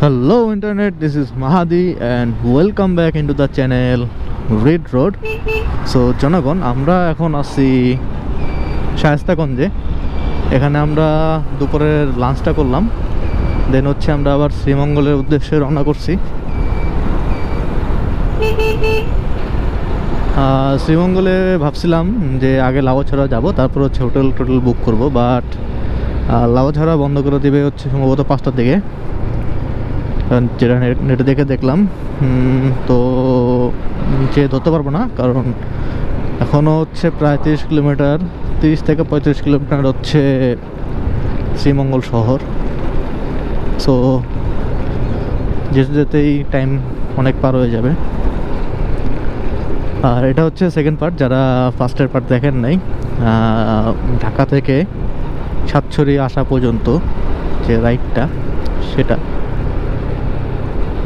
Hello internet, this is Mahadi and welcome back into the channel Red Road. So জনগণ আমরা এখন আছি শায়স্তাগঞ্জে এখানে আমরা দুপুরের লাঞ্চটা করলাম দেন হচ্ছে আমরা আবার শ্রীমঙ্গলের উদ্দেশ্যে রওনা করছি শ্রীমঙ্গলে ভাবছিলাম যে আগে লাউছড়া যাব তারপর হচ্ছে হোটেল টোটেল বুক করব বাট লাউছড়া বন্ধ করে দেবে হচ্ছে সম্ভবত পাঁচটার দিকে। যেটা নেট- দেখে দেখলাম তো নিচে ধরতে পারব না, কারণ এখনও হচ্ছে প্রায় তিরিশ কিলোমিটার, তিরিশ থেকে পঁয়ত্রিশ কিলোমিটার হচ্ছে শ্রীমঙ্গল শহর। সো যেতে যেতেই টাইম অনেক পার হয়ে যাবে। আর এটা হচ্ছে সেকেন্ড পার্ট যারা ফার্স্টের পার্ট দেখেন নাই ঢাকা থেকে সাতছড়ি আসা পর্যন্ত যে রাইডটা সেটা।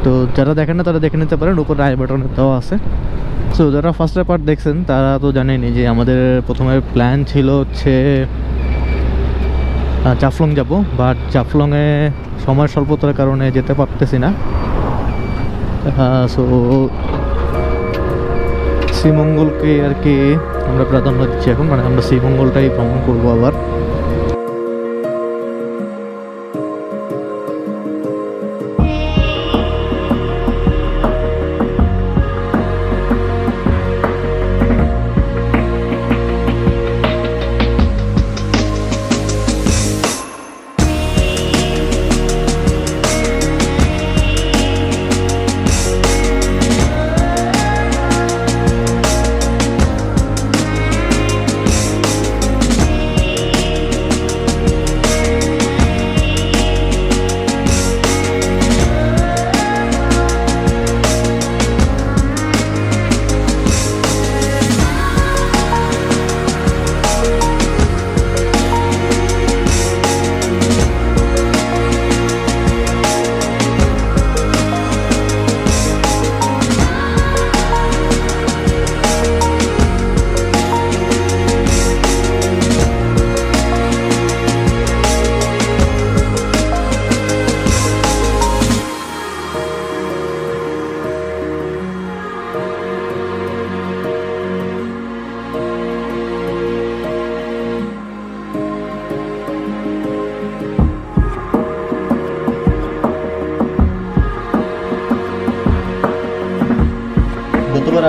তো যারা দেখেন না, তারা দেখে নিতে পারেন, উপরে আই বাটনে দেওয়া আছে। সো যারা ফার্স্টের পার্ট দেখছেন, তারা তো জানেনি যে আমাদের প্রথমে প্ল্যান ছিল হচ্ছে জাফলং যাব। বাট জাফলংয়ে সময় স্বল্পতার কারণে যেতে পারতেছি না। সো শ্রীমঙ্গলকে আর কি আমরা প্রাধান্য দিচ্ছি এখন। মানে আমরা শ্রীমঙ্গলটাই ভ্রমণ করব আবার।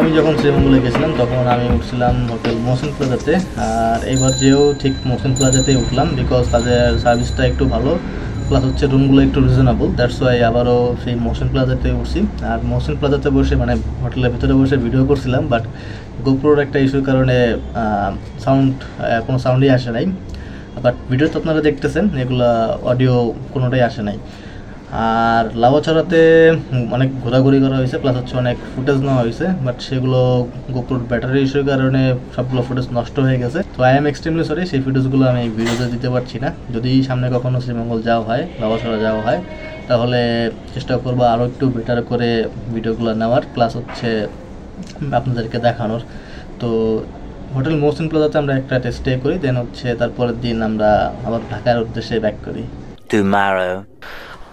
আমি যখন শ্রীমঙ্গলে গেছিলাম, তখন আমি উঠছিলাম হোটেল মোহসিন প্লাজাতে আর এবার যেও ঠিক মোহসিন প্লাজাতেই উঠলাম বিকজ তাদের সার্ভিসটা একটু ভালো প্লাস হচ্ছে রুমগুলো একটু রিজনেবল দ্যাটস ওয়াই আবারও সেই মোহসিন প্লাজাতে উঠছি। আর মোহসিন প্লাজাতে বসে মানে হোটেলের ভিতরে বসে ভিডিও করছিলাম বাট গোপ্রোর একটা ইস্যুর কারণে সাউন্ড কোনো সাউন্ডই আসে নাই। বাট ভিডিও তো আপনারা দেখতেছেন, এগুলা অডিও কোনোটাই আসে নাই। আর লাভাছড়াতে অনেক ঘোরাঘুরি করা হয়েছে প্লাস হচ্ছে অনেক ফুটেজ নেওয়া হয়েছে বাট সেগুলো গোপুর ব্যাটারি ইস্যুর কারণে সবগুলো ফুটেজ নষ্ট হয়ে গেছে। তো আই এম এক্সট্রিমলি সরি সেই ফুটেজগুলো আমি ভিডিওতে দিতে পারছি না। যদি সামনে কখনো শ্রীমঙ্গল যাওয়া হয় লাভাছড়া যাওয়া হয়, তাহলে চেষ্টা করব আরও একটু বেটার করে ভিডিওগুলো নেওয়ার প্লাস হচ্ছে আপনাদেরকে দেখানোর। তো হোটেল মৌসিন প্লাজাতে আমরা একটা স্টে করি দেন হচ্ছে তারপরের দিন আমরা আবার ঢাকার উদ্দেশ্যে ব্যাক করি.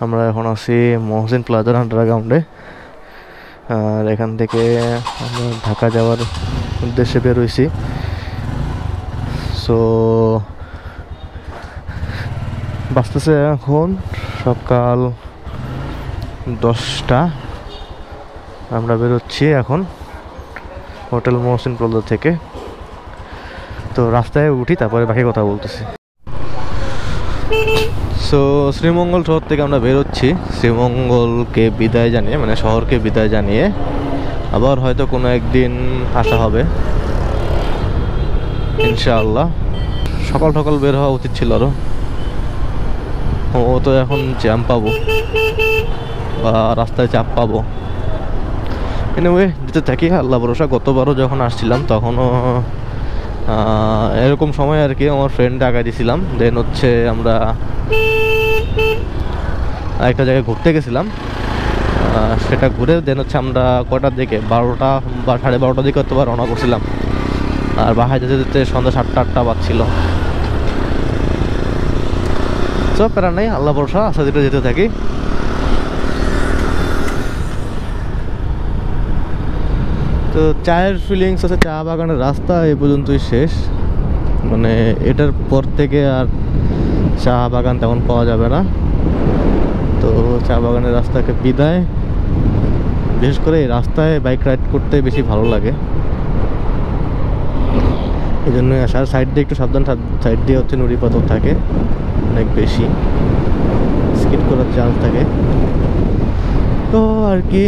আমরা এখন আছি মহসিন প্লাজার আন্ডারগ্রাউন্ডে আর এখান থেকে আমরা ঢাকা যাওয়ার উদ্দেশ্যে বেরোইছি সো বাঁচতেছে এখন সকাল দশটা। আমরা বেরোচ্ছি এখন হোটেল মহসিন প্লাজা থেকে। তো রাস্তায় উঠি, তারপরে বাকি কথা বলতেছি। সো শ্রীমঙ্গল শহর থেকে আমরা বেরোচ্ছি। শ্রীমঙ্গলকে বিদায় জানিয়ে মানে শহরকে বিদায় জানিয়ে আবার হয়তো কোনো একদিন আসা হবে। ইনশাআল্লাহ। সকাল সকাল বের হওয়া উচিত ছিল আরও ও তো এখন জ্যাম পাবো। বা রাস্তায় চাপ পাবো। এনিওয়ে যেতে থাকি। আল্লাহ ভরসা, গতবারও যখন আসছিলাম, তখনও এরকম সময় আর কি আমার ফ্রেন্ড ডাকা দিয়েছিলাম দেন হচ্ছে আমরা একটা জায়গায় ঘুরতে গেছিলাম। সেটা ঘুরে দেন হচ্ছে আমরা কটার দিকে? বারোটা বা সাড়ে বারোটার দিকে হয়তো বা রওনা করছিলাম। আর বাসায় যেতে যেতে সন্ধ্যা সাতটা, আটটা বাজছিল। তো প্যারা নেই আল্লাহ ভরসা, আশা দিতে যেতে থাকি। তো চায়ের ফিলিংস আছে, চা বাগানের রাস্তা এ পর্যন্তই শেষ। মানে এটার পর থেকে আর চা বাগান তেমন পাওয়া যাবে না। তো চা বাগানের রাস্তাকে বিদায়। বিশেষ করে এই রাস্তায় বাইক রাইড করতে বেশি ভালো লাগে। এই জন্য আসার সাইড দিয়ে একটু সাবধান সাইড দিয়ে হচ্ছে নুড়ি পাথর থাকে। অনেক বেশি। স্কিট করার চান্স থাকে। তো আর কি।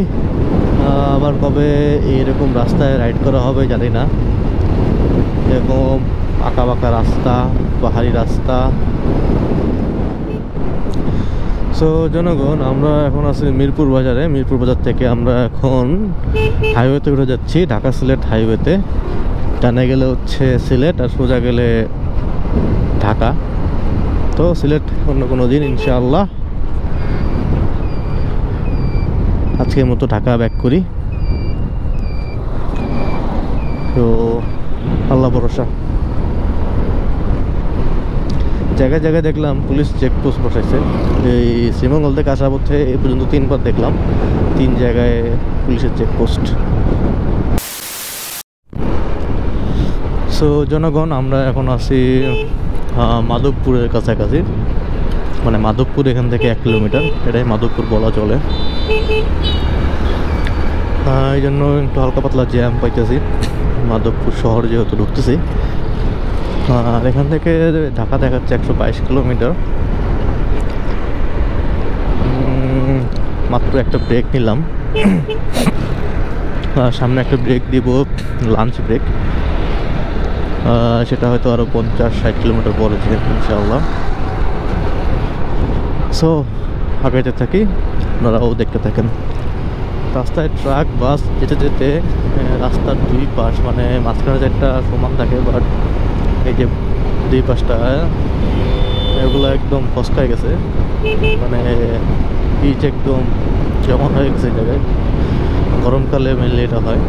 আবার কবে এইরকম রাস্তায় রাইড করা হবে জানি না। এরকম আঁকা বাঁকা রাস্তা, পাহাড়ি রাস্তা। সো জনগণ, আমরা এখন আছি মিরপুর বাজারে। মিরপুর বাজার থেকে আমরা এখন হাইওয়েতে উঠে যাচ্ছি, ঢাকা সিলেট হাইওয়েতে টানে গেলে হচ্ছে সিলেট আর সোজা গেলে ঢাকা। তো সিলেট অন্য কোনো দিন, ইনশাআল্লাহ। আজকের মতো ঢাকা ব্যাক করি। তো আল্লাহ ভরসা। জায়গায় জায়গায় দেখলাম পুলিশ চেকপোস্ট বসাইছে। এই শ্রীমঙ্গল থেকে আসার পথে এ পর্যন্ত তিনবার দেখলাম। তিন জায়গায় পুলিশের চেকপোস্ট সো জনগণ, আমরা এখন আছি মাধবপুরের কাছাকাছি। মানে মাধবপুর এখান থেকে এক কিলোমিটার। এটাই মাধবপুর বলা চলে। এই জন্য একটু হালকা পাতলা জ্যাম পাইতেছি। মাধবপুর শহর যেহেতু ঢুকতেছি। আর এখান থেকে ঢাকা দেখাচ্ছে একশো বাইশ কিলোমিটার। মাত্র একটা ব্রেক নিলাম। সামনে একটা ব্রেক দিব লাঞ্চ ব্রেক সেটা হয়তো আরও পঞ্চাশ ষাট কিলোমিটার পরে ইনশাআল্লাহ। সো আগাইতে থাকি, আপনারাও দেখতে থাকেন। রাস্তায় ট্রাক, বাস, যেতে যেতে রাস্তার দুই পাশ মানে মাঝখানে যে একটা সমান থাকে বাট এই যে দুই পাশটা, এগুলো একদম ফসকায় গেছে। মানে পিচ একদম কেমন হয়ে গেছে জায়গায়। গরমকালে মেনলি এটা হয়।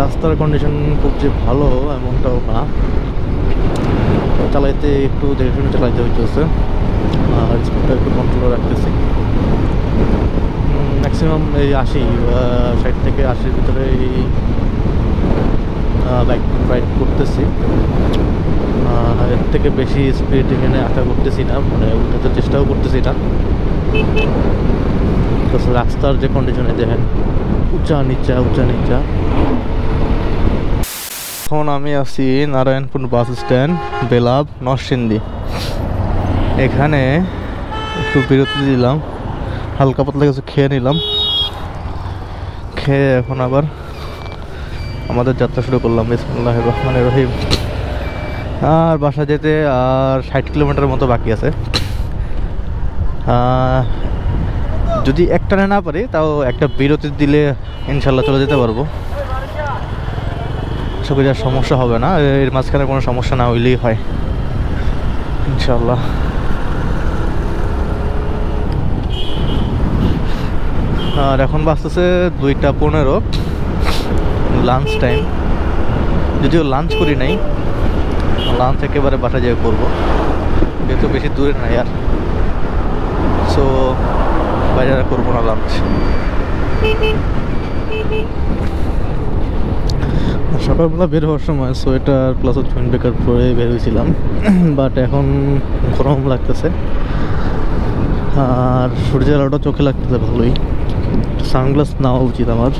রাস্তার কন্ডিশন খুব যে ভালো, এমনটাও না। চালাইতে একটু দেখে শুনে চালাইতে হইতেছে। আর স্পিডটা একটু কন্ট্রোল রাখতেছি। ম্যাক্সিমাম এই আশি ষাট থেকে আশির ভিতরে এই বাইক রাইড করতেছি। এর থেকে বেশি স্পিড এখানে আশা করতেছি না মানে উঠাতে চেষ্টাও করতেছি না। রাস্তার যে কন্ডিশনে দেখেন, উঁচা নিচা উঁচা নিচা। এখন আমি আছি নারায়ণপুর বাস স্ট্যান্ড, বেলাব, নরসিংদী। এখানে একটু বিরতি দিলাম, হালকা পাতলা কিছু খেয়ে নিলাম। খেয়ে এখন আবার আমাদের যাত্রা শুরু করলাম। বিসমুল্লাহ রহমান রহিম। আর বাসা যেতে আর ষাট কিলোমিটার মতো বাকি আছে। যদি একটানে না পারি, তাও একটা বিরতি দিলে ইনশাল্লাহ চলে যেতে পারব। আশা করি আর সমস্যা হবে না। এর মাঝখানে কোনো সমস্যা না হইলেই হয়। ইনশাল্লাহ আর এখন বাঁচতেছে দুইটা পনেরো লাঞ্চ টাইম যদিও লাঞ্চ করি নাই লাঞ্চ একেবারে বাসা যেয়ে করব। যেহেতু বেশি দূরে নাই আর। সো বাইরে করব না লাঞ্চ সকালবেলা বের হওয়ার সময় সোয়েটার প্লাস টুইন ব্রেকার পরে বের হয়েছিলাম। বাট এখন গরম লাগতেছে। আর সূর্যের আলোটা চোখে লাগতেছে ভালোই। সানগ্লাস নেওয়া উচিত আমার।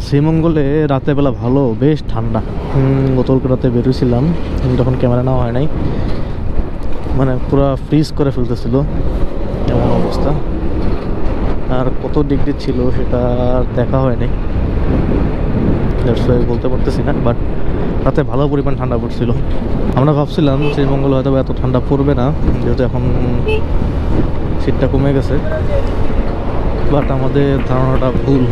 শ্রীমঙ্গলে রাতের বেলা ভালো, বেশ ঠান্ডা। গতকালকে রাতে বেরোছিলাম তখন ক্যামেরা নেওয়া হয় নাই। মানে পুরো ফ্রিজ করে ফেলতেছিল। এমন অবস্থা। আর কত ডিগ্রি ছিল সেটা দেখা হয়নি। বলতে পারতেছি না বাট রাতে ভালো পরিমাণ ঠান্ডা পড়ছিল। আমরা ভাবছিলাম শ্রীমঙ্গল হয়তো এত ঠান্ডা পড়বে না, যেহেতু এখন শীতটা কমে গেছে। বাট আমাদের ধারণাটা ভুল।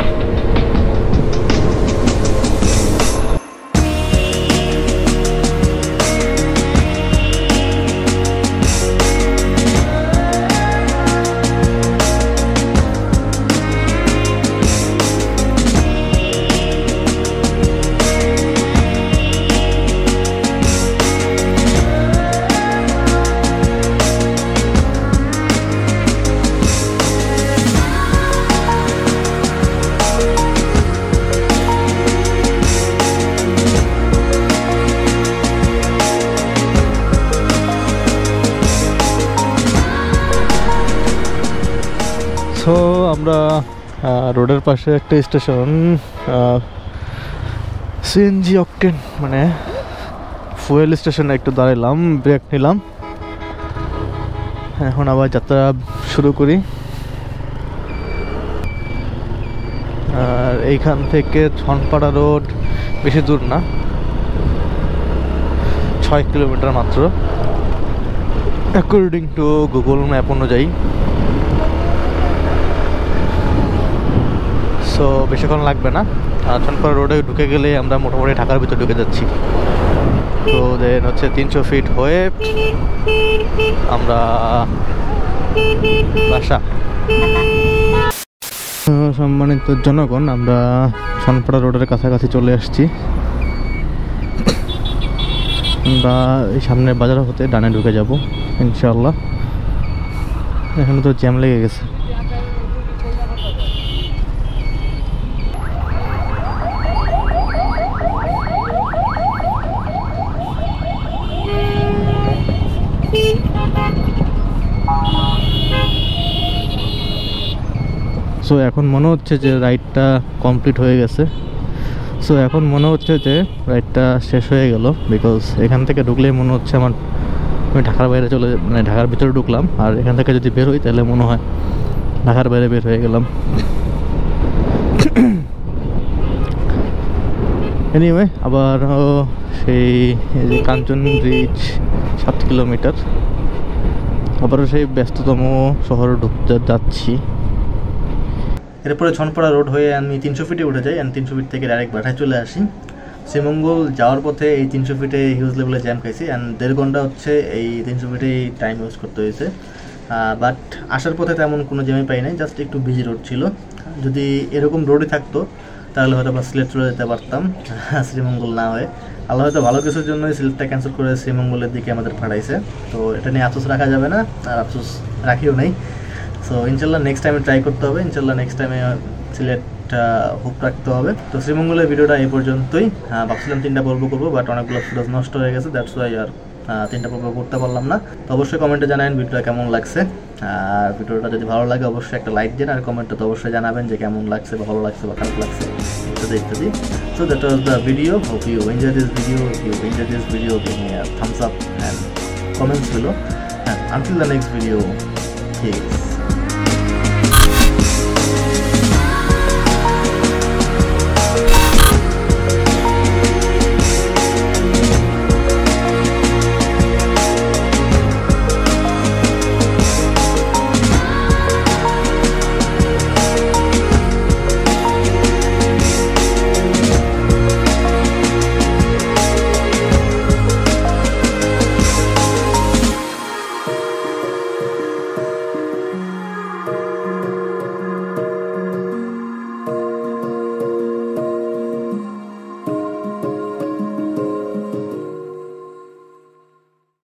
আমরা রোডের পাশে একটা স্টেশন সিএনজি অকটেন মানে ফুয়েল স্টেশনে একটু দাঁড়াইলাম ব্রেক নিলাম। এখন আবার যাত্রা শুরু করি। আর এইখান থেকে ছনপাড়া রোড বেশি দূর না, ছয় কিলোমিটার মাত্র। অ্যাকর্ডিং টু গুগল ম্যাপ অনুযায়ী। সো বেশিক্ষণ লাগবে না। আর ছনপাড়া রোডে ঢুকে গেলে আমরা মোটামুটি ঢাকার ভিতরে ঢুকে যাচ্ছি। তো দেন হচ্ছে তিনশো ফিট হয়ে আমরা বাসা। সম্মানিত জনগণ, আমরা ছনপাড়া রোডের কাছাকাছি চলে আসছি। আমরা এই সামনের বাজার হতে ডানে ঢুকে যাব ইনশাল্লাহ এখানে তো জ্যাম লেগে গেছে। সো এখন মনে হচ্ছে যে রাইডটা কমপ্লিট হয়ে গেছে। সো এখন মনে হচ্ছে যে রাইডটা শেষ হয়ে গেল বিকজ এখান থেকে ঢুকলেই মনে হচ্ছে আমার, আমি ঢাকার বাইরে চলে মানে ঢাকার ভিতরে ঢুকলাম। আর এখান থেকে যদি বের হই তাহলে মনে হয় ঢাকার বাইরে বের হয়ে গেলাম। এনিওয়ে আবার সেই কাঞ্চন ব্রিজ সাত কিলোমিটার আবারও সেই ব্যস্ততম শহরে ঢুকতে যাচ্ছি। এরপরে ছনপাড়া রোড হয়ে আমি তিনশো ফিটে উঠে যাই অ্যান্ড তিনশো ফিট থেকে ডাইরেক্ট বাঠায় চলে আসি। শ্রীমঙ্গল যাওয়ার পথে এই তিনশো ফিটে হিউজ লেভেলে জ্যাম খাইছি অ্যান্ড দেড় ঘণ্টা হচ্ছে এই তিনশো ফিটেই টাইম ইউজ করতে হয়েছে। বাট আসার পথে তেমন কোনো জ্যামই পাই নাই জাস্ট একটু বিজি রোড ছিল। যদি এরকম রোডে থাকতো, তাহলে হয়তো বা সিলেট চলে যেতে পারতাম, শ্রীমঙ্গল না হয়ে। আল্লাহ হয়তো ভালো কিছুর জন্যই সিলেটটা ক্যান্সেল করে শ্রীমঙ্গলের দিকে আমাদের পাঠাইছে। তো এটা নিয়ে আফসোস রাখা যাবে না, আর আফসোস রাখিও নাই। সো ইনশাল্লাহ নেক্সট টাইমে ট্রাই করতে হবে। ইনশাল্লাহ নেক্সট টাইমে সিলেটটা হুক রাখতে হবে। তো শ্রীমঙ্গলের ভিডিওটা এই পর্যন্তই। হ্যাঁ ভাবছিলাম তিনটা পর্ব করব বাট অনেকগুলো ফুটেজ নষ্ট হয়ে গেছে। দ্যাটস ওয়াই আর তিনটা পর্ব করতে পারলাম না। তো অবশ্যই কমেন্টে জানাবেন ভিডিওটা কেমন লাগছে। আর ভিডিওটা যদি ভালো লাগে, অবশ্যই একটা লাইক দিন। আর কমেন্টে তো অবশ্যই জানাবেন যে কেমন লাগছে বা ভালো লাগছে বা খারাপ লাগছে, ইত্যাদি ইত্যাদি। So that was the video hope you enjoy this video if you enjoy this video thumbs up and comments below. And until the next video, peace.